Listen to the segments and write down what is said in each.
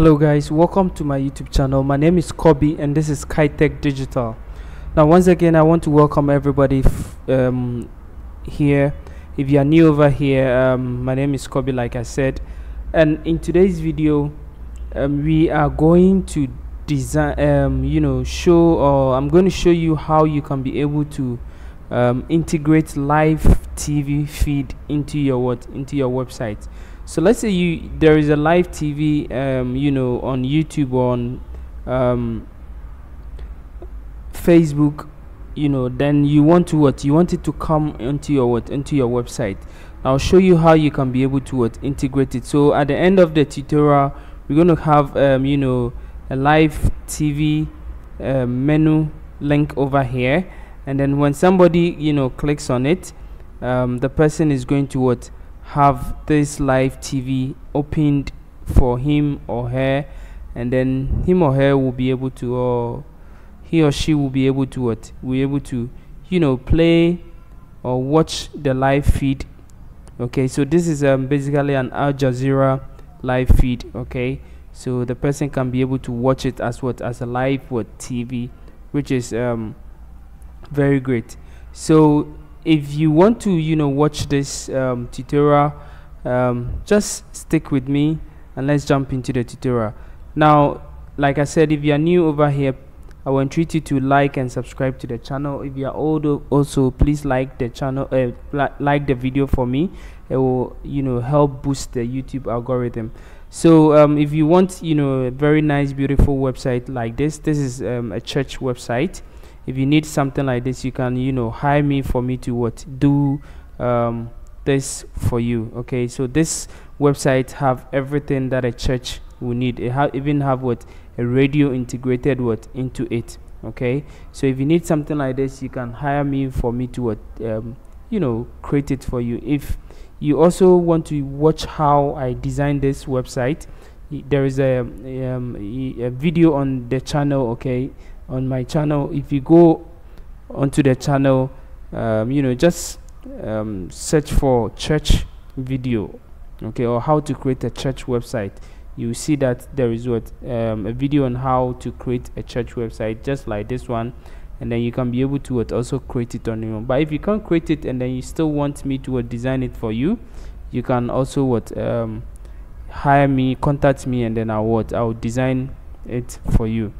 hello guys. Welcome to my youtube channel. My name is kobe and this is Kaetech digital. Now once again i want to welcome everybody um, here. If you are new over here um, my name is kobe like i said. And in today's video um, we are going to design um, you know show or i'm going to show you how you can be able to um, integrate live tv feed into your what into your website so let's say you there is a live tv um, you know on youtube or on um, facebook you know then you want to what? You want it to come into your what? Into your website. I'll show you how you can be able to what? Integrate it. So at the end of the tutorial we're going to have um, you know a live tv uh, menu link over here. And then when somebody you know clicks on it um, the person is going to what have this live TV opened for him or her and then him or her will be able to or he or she will be able to what? Will be able to you know play or watch the live feed okay? So this is um, basically an Al Jazeera live feed okay? So the person can be able to watch it as what? As a live what? TV which is um, very great. So if you want to you know watch this um, tutorial um, just stick with me and let's jump into the tutorial. Now like I said if you are new over here I will entreat you to like and subscribe to the channel. If you are old also please like the channel uh, like the video for me. It will you know help boost the YouTube algorithm. So um, if you want you know a very nice beautiful website like this this is um, a church website if you need something like this you can you know hire me for me to what do um, this for you okay? So this website have everything that a church will need. It ha even have what a radio integrated what into it okay? So if you need something like this you can hire me for me to what um, you know create it for you. If you also want to watch how I designed this website there is a, um, a video on the channel okay on my channel. If you go onto the channel um, you know just um, search for church video okay or how to create a church website. You see that there is what um, a video on how to create a church website just like this one. And then you can be able to what also create it on your own. But if you can't create it and then you still want me to what design it for you you can also what um, hire me contact me and then I'll what I'll design it for you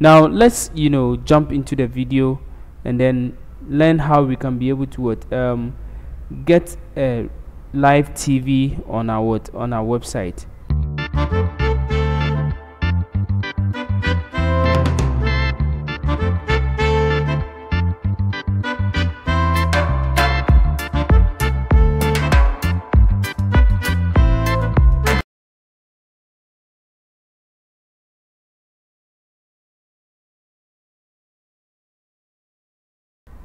now let's you know jump into the video and then learn how we can be able to what um, get a live TV on our on our website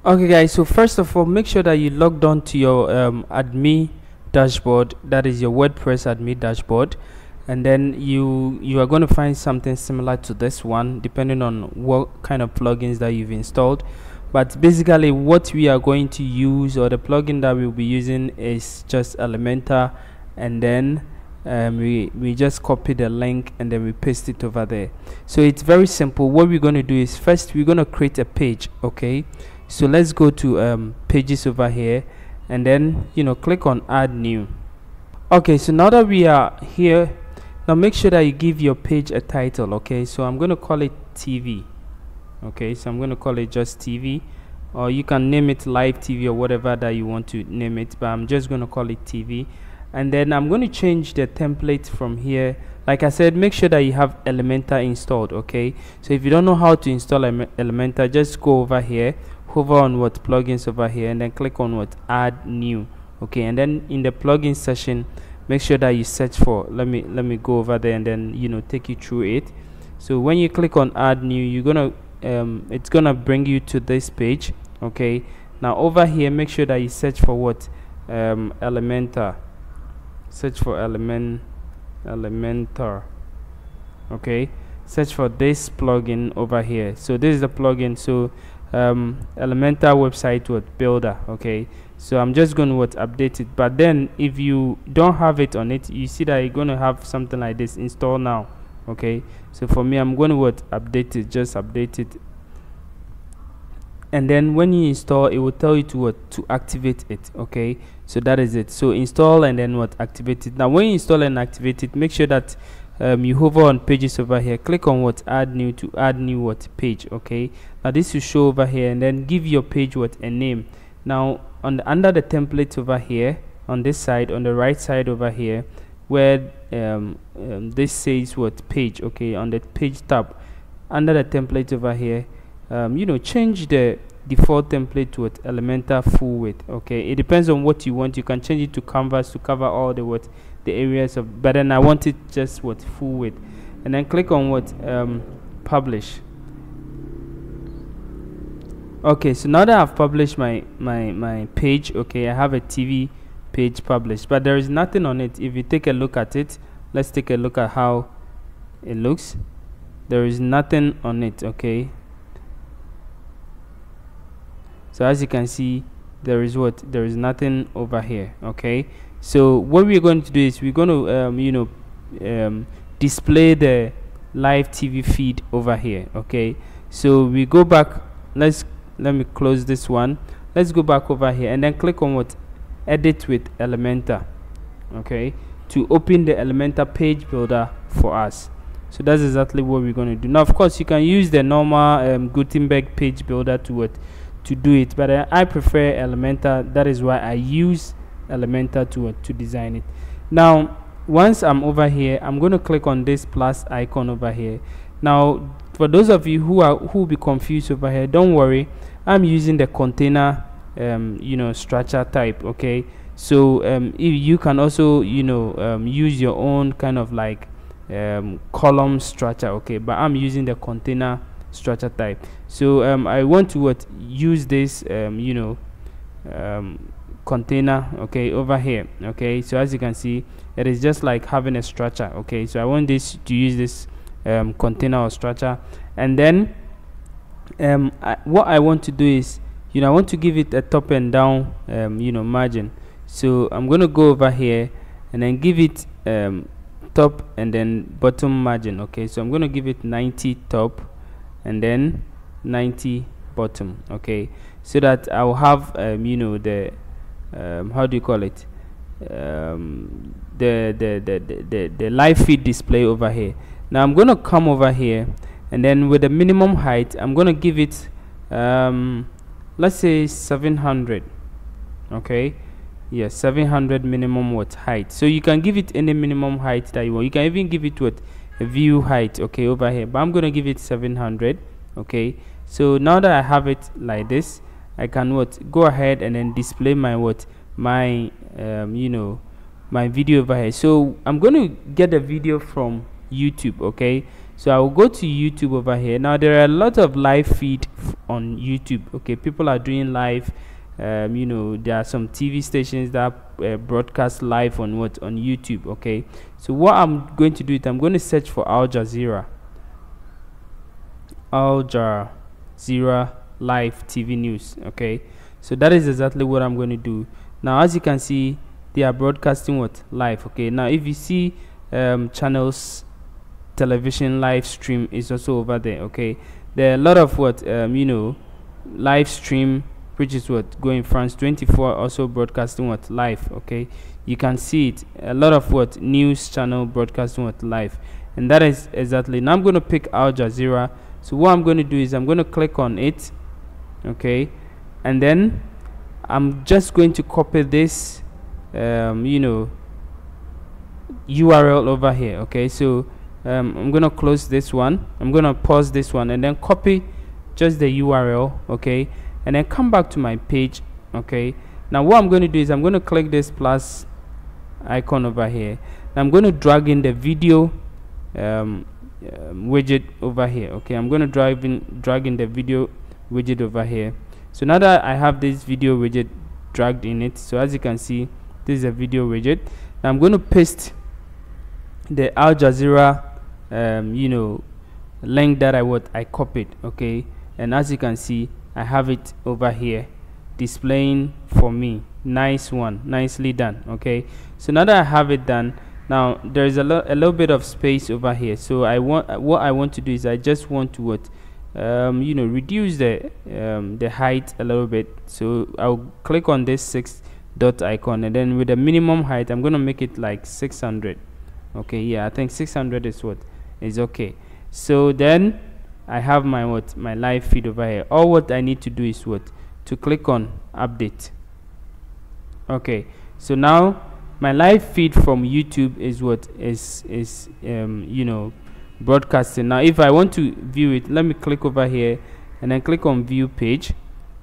okay guys so first of all make sure that you logged on to your um, admin dashboard that is your wordpress admin dashboard and then you you are going to find something similar to this one depending on what kind of plugins that you've installed. But basically what we are going to use or the plugin that we'll be using is just elementor and then um, we we just copy the link and then we paste it over there. So it's very simple. What we're going to do is first we're going to create a page okay so let's go to um, pages over here and then you know click on add new. Okay so now that we are here now make sure that you give your page a title okay? So I'm gonna call it TV okay? So I'm gonna call it just TV or you can name it live TV or whatever that you want to name it but I'm just gonna call it TV and then I'm going to change the template from here. Like I said make sure that you have Elementor installed okay? So if you don't know how to install Elementor just go over here hover on what plugins over here and then click on what add new okay? And then in the plugin session make sure that you search for let me let me go over there and then you know take you through it. So when you click on add new you're gonna um, it's gonna bring you to this page okay? Now over here make sure that you search for what um, Elementor. Search for element Elementor okay? Search for this plugin over here. So this is the plugin. So um, Elementor website what builder okay? So I'm just going to what update it. But then if you don't have it on it you see that you're going to have something like this install now okay? So for me i'm going to what update it just update it. And then when you install it will tell you to what to activate it okay? So that is it. So install and then what activate it. Now when you install and activate it make sure that um, you hover on pages over here. Click on what? Add new to add new what? Page okay? Now this will show over here and then give your page what? A name. Now on the, under the template over here on this side on the right side over here where um, um, this says what? Page okay? On the page tab under the template over here um, you know change the default template to what? Elementor full width okay? It depends on what you want. You can change it to canvas to cover all the what the areas of but then I want it just what full width. And then click on what um, publish. Okay so now that I've published my my my page okay I have a TV page published but there is nothing on it. If you take a look at it let's take a look at how it looks. There is nothing on it okay? So as you can see there is what? There is nothing over here okay so what we're going to do is we're going to um, you know um, display the live TV feed over here okay? So we go back let's let me close this one. Let's go back over here and then click on what? Edit with Elementor okay? To open the Elementor page builder for us. So that's exactly what we're going to do. Now of course you can use the normal um, Gutenberg page builder to what? To do it but uh, I prefer Elementor. That is why I use Elementor to uh, to design it. Now once I'm over here I'm going to click on this plus icon over here. Now for those of you who are who will be confused over here don't worry. I'm using the container um, you know structure type okay? So um, if you can also you know um, use your own kind of like um, column structure okay? But I'm using the container structure type. So um, I want to what use this um, you know um, container okay over here okay? So as you can see it is just like having a structure okay? So I want this to use this um, container or structure. And then um, I, what I want to do is you know I want to give it a top and down um, you know margin. So I'm gonna go over here and then give it um, top and then bottom margin okay? So I'm gonna give it 90 top and then 90 bottom okay? So that I'll have um, you know the um, how do you call it? Um, the, the, the, the, the, live feed display over here. Now I'm gonna come over here and then with the minimum height I'm gonna give it um, let's say 700 okay? Yes 700 minimum what height. So you can give it any minimum height that you want. You can even give it what a view height okay over here. But I'm gonna give it 700 okay? So now that I have it like this I can what? Go ahead and then display my what? My um, you know my video over here. So I'm going to get a video from YouTube okay? So I will go to YouTube over here. Now there are a lot of live feed on YouTube okay? People are doing live um, you know there are some TV stations that uh, broadcast live on what? On YouTube okay? So what I'm going to do is I'm going to search for Al Jazeera. Al Jazeera live TV news okay? So that is exactly what I'm going to do. Now as you can see they are broadcasting what? Live okay? Now if you see um, channels television live stream is also over there okay? There are a lot of what um, you know live stream which is what? Going France 24 also broadcasting what? Live okay? You can see it. A lot of what? News channel broadcasting what? Live. And that is exactly now I'm going to pick Al Jazeera. So what I'm going to do is I'm going to click on it okay? And then I'm just going to copy this um, you know URL over here okay? So um, I'm gonna close this one. I'm gonna pause this one and then copy just the URL okay? And then come back to my page okay? Now what I'm going to do is I'm going to click this plus icon over here. I'm going to drag in the video um, um, widget over here okay? I'm going to drag in drag in the video widget over here. So now that I have this video widget dragged in it so as you can see this is a video widget. Now I'm going to paste the Al Jazeera um, you know link that I what I copied okay? And as you can see I have it over here displaying for me. Nice one nicely done okay? So now that I have it done now there's a, lo- a little bit of space over here. So I want what I want to do is I just want to what um, you know reduce the um, the height a little bit. So I'll click on this six dot icon and then with the minimum height I'm gonna make it like 600 okay yeah I think 600 is what is okay. So then I have my what my live feed over here. All what I need to do is what? To click on update. Okay so now my live feed from YouTube is what? Is is um, you know broadcasting. Now if I want to view it let me click over here and then click on view page.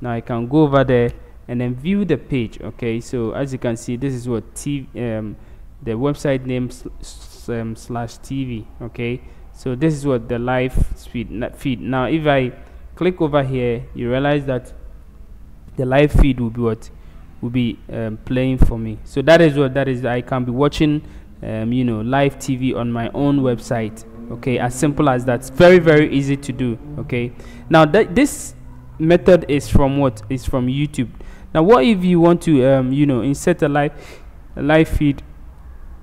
Now I can go over there and then view the page okay? So as you can see this is what TV um, the website name sl um, slash TV okay? So this is what the live feed feed. Now if I click over here you realize that the live feed will be what? Will be um, playing for me. So that is what that is I can be watching um, you know live TV on my own website okay as simple as that. Very very easy to do okay? Now that this method is from what? Is from YouTube. Now what if you want to um, you know insert a live a live feed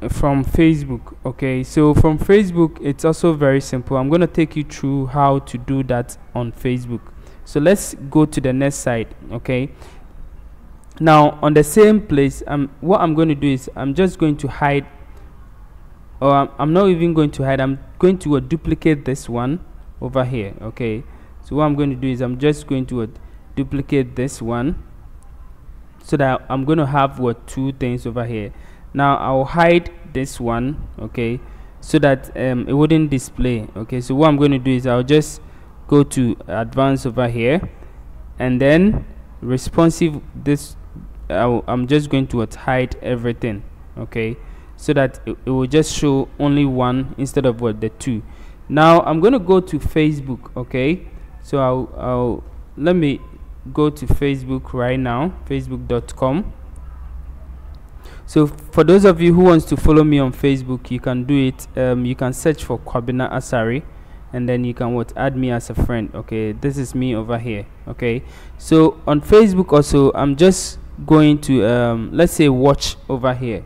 from Facebook okay? So from Facebook it's also very simple. I'm going to take you through how to do that on Facebook. So let's go to the next site okay? Now on the same place um, what I'm going to do is I'm just going to hide or I'm, I'm not even going to hide. I'm going to uh, duplicate this one over here okay? So what I'm going to do is I'm just going to uh, duplicate this one so that I'm going to have what two things over here. Now I'll hide this one okay? So that um, it wouldn't display okay? So what I'm going to do is I'll just go to advanced over here and then responsive this i am just going to hide everything okay so that it, it will just show only one instead of what the two. Now I'm going to go to Facebook okay? So I'll, I'll let me go to Facebook right now facebook.com so for those of you who wants to follow me on facebook you can do it um, you can search for kwabena Asare and then you can what add me as a friend okay? This is me over here okay? So on facebook also i'm just going to um, let's say watch over here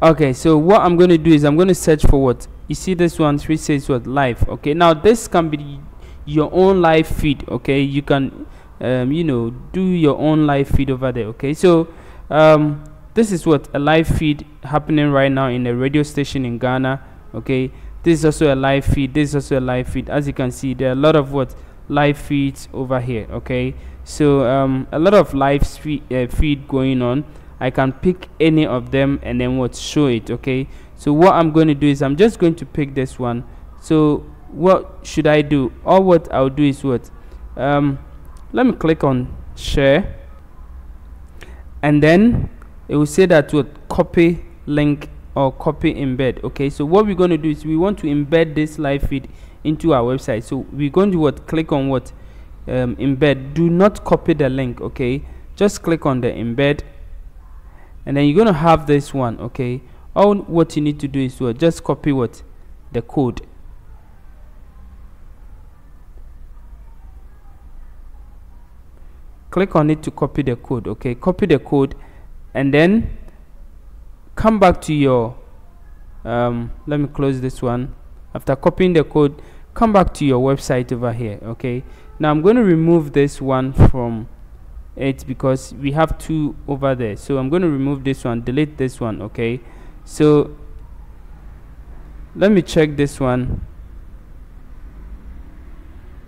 okay so what i'm going to do is i'm going to search for what? You see this one three says what? Live okay? Now this can be your own live feed okay? You can um, you know do your own live feed over there okay? So um, this is what? A live feed happening right now in a radio station in Ghana okay? This is also a live feed this is also a live feed. As you can see there are a lot of what? Live feeds over here okay? So um, a lot of live uh, feed going on I can pick any of them and then what show it okay? So what I'm going to do is I'm just going to pick this one. So what should I do? Or what I'll do is what? Um, let me click on share. And then it will say that what? Copy link or copy embed okay? So what we're going to do is we want to embed this live feed into our website. So we're going to what? Click on what? Um, embed. Do not copy the link okay? Just click on the embed and then you're going to have this one okay? All what you need to do is to just copy what? The code. Click on it to copy the code okay? Copy the code and then come back to your um, let me close this one. After copying the code come back to your website over here okay? Now I'm going to remove this one from it because we have two over there. So I'm going to remove this one delete this one okay? So let me check this one.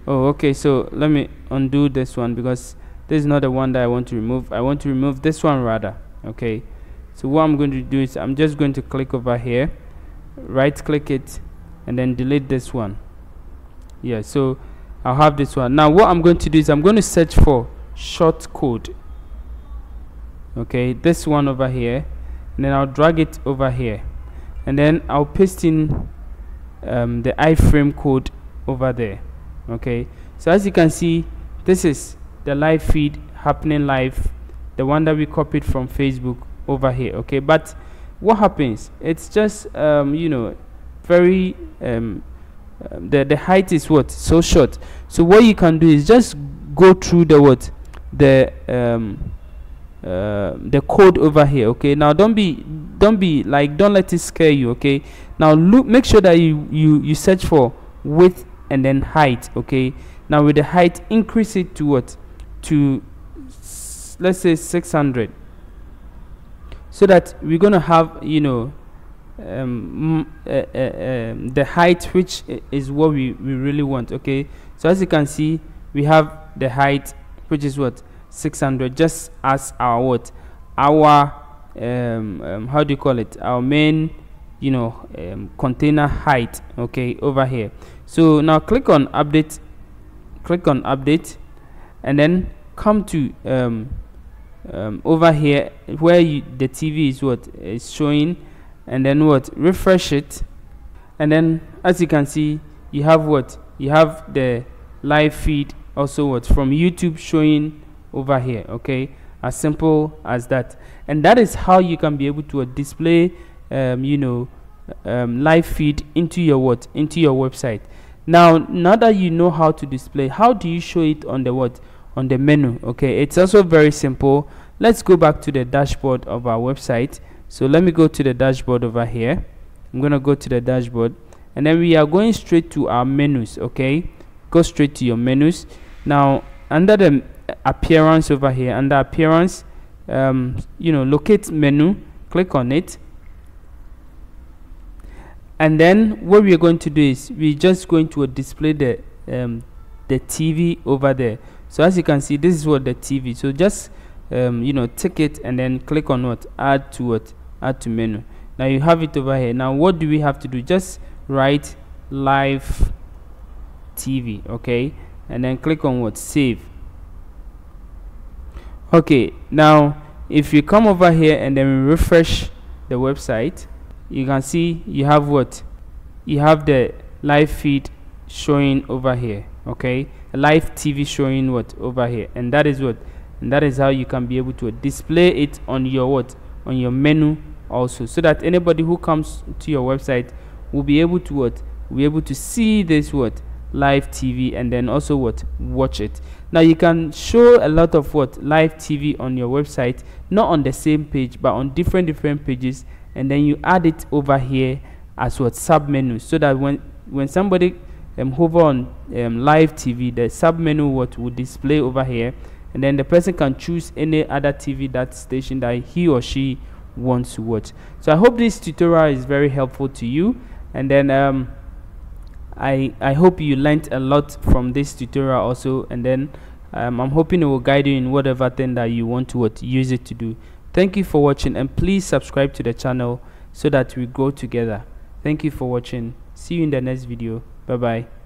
Oh okay so let me undo this one because this is not the one that I want to remove. I want to remove this one rather okay? So what I'm going to do is I'm just going to click over here right click it and then delete this one. Yeah so I'll have this one. Now what I'm going to do is I'm going to search for short code. Okay this one over here and then I'll drag it over here. And then I'll paste in um, the iframe code over there. Okay so as you can see this is the live feed happening live the one that we copied from Facebook over here. Okay but what happens? It's just um, you know very um, um, the the height is what? So short. So what you can do is just go through the what the um, uh, the code over here okay? Now don't be don't be like don't let it scare you okay? Now look make sure that you you you search for width and then height okay? Now with the height increase it to what? To let's say 600 so that we're to have you know um, uh, uh, um, the height which is what we, we really want okay? So as you can see we have the height which is what? 600 just as our what? Our um, um, how do you call it? Our main you know um, container height okay over here. So now click on update click on update and then come to um, um, over here where you, the TV is what? Is showing and then what? Refresh it and then as you can see you have what? You have the live feed also what? From YouTube showing over here okay? As simple as that. And that is how you can be able to uh, display um, you know um, live feed into your what? Into your website. Now now that you know how to display how do you show it on the what? On the menu okay? It's also very simple. Let's go back to the dashboard of our website. So let me go to the dashboard over here. I'm gonna go to the dashboard. And then we are going straight to our menus okay? Go straight to your menus now under the appearance over here under appearance um, you know locate menu click on it. And then what we're going to do is we're just going to display the um, the TV over there. So as you can see this is what the TV so just um, you know take it and then click on what? Add to what? Add to menu. Now you have it over here. Now what do we have to do? Just write live TV okay and then click on what? Save. Okay now if you come over here and then refresh the website you can see you have what? You have the live feed showing over here okay? A live TV showing what? Over here. And that is what? And that is how you can be able to display it on your what? On your menu also. So that anybody who comes to your website will be able to what? Be able to see this what live TV and then also what? Watch it. Now you can show a lot of what? Live TV on your website not on the same page but on different different pages and then you add it over here as what? Sub menu so that when when somebody um, hover on um, live TV the sub menu what? Will display over here and then the person can choose any other TV that station that he or she wants to watch. So I hope this tutorial is very helpful to you and then um, I, I hope you learned a lot from this tutorial also and then um, I'm hoping it will guide you in whatever thing that you want to what, use it to do. Thank you for watching and please subscribe to the channel so that we grow together. Thank you for watching. See you in the next video. Bye bye.